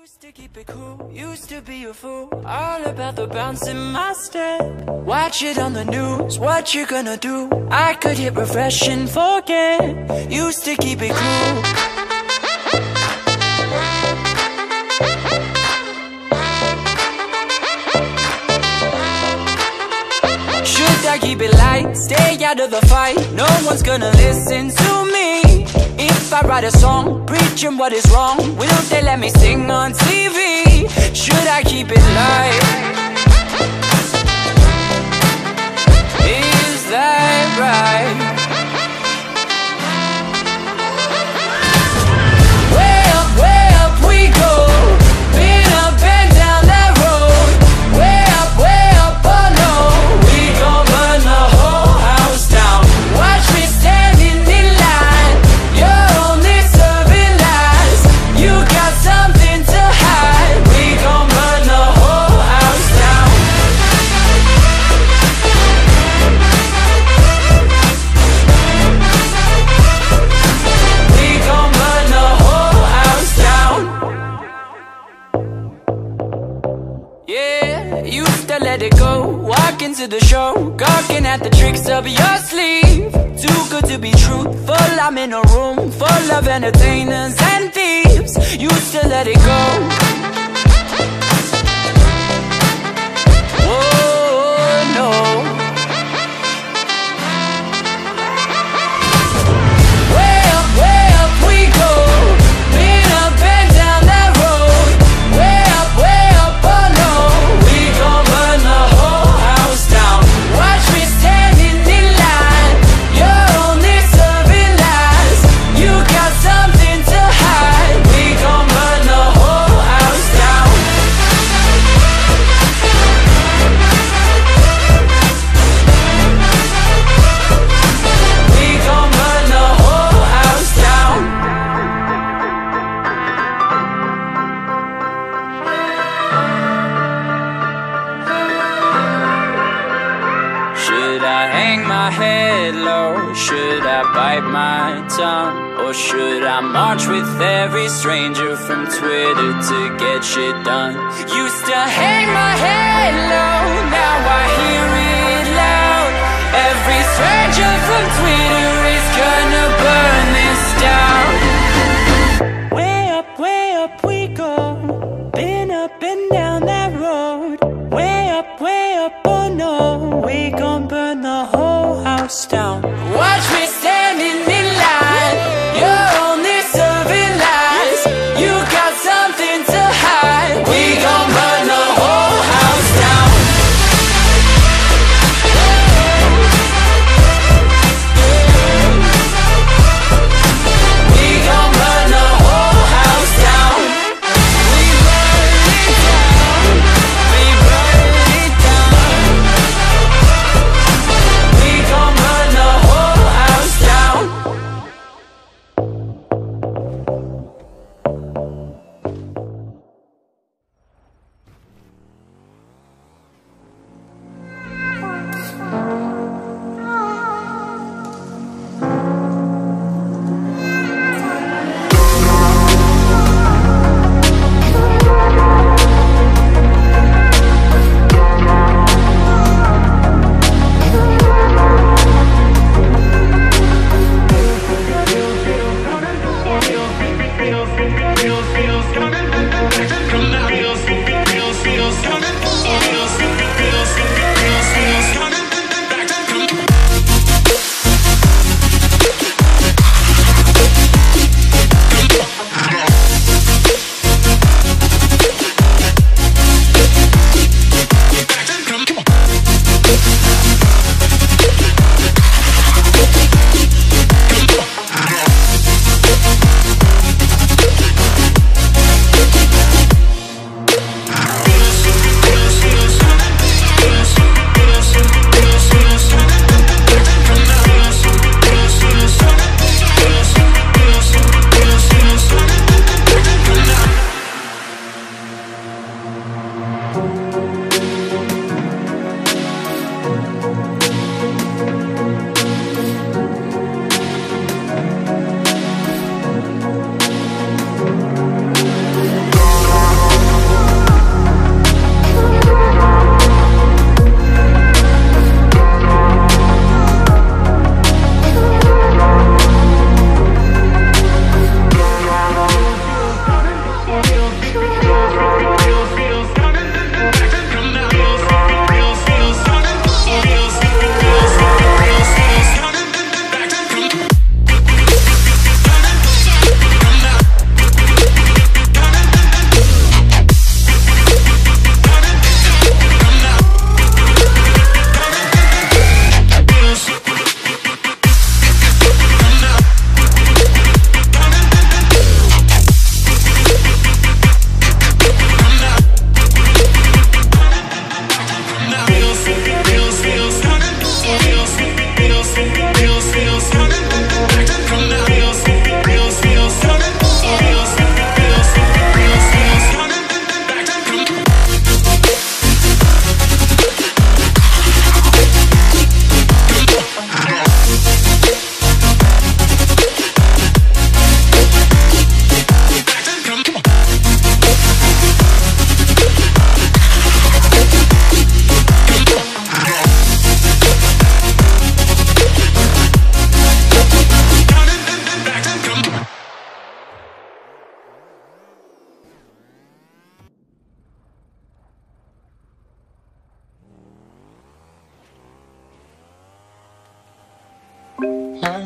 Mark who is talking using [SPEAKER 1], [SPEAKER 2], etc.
[SPEAKER 1] Used to keep it cool, used to be a fool. All about the bounce in my step Watch it on the news, what you gonna do? I could hit refresh and forget. Used to keep it cool. Should I keep it light, stay out of the fight? No one's gonna listen to If I write a song, preaching what is wrong Will they let me sing on TV? Should I keep it light? Is that right? The tricks of your sleeve. Too good to be truthful I'm in a room full of entertainers and thieves. Used to let it go. Oh no stranger from Twitter to get shit done? Used to hang my head low, now I hear it loud. Every stranger from Twitter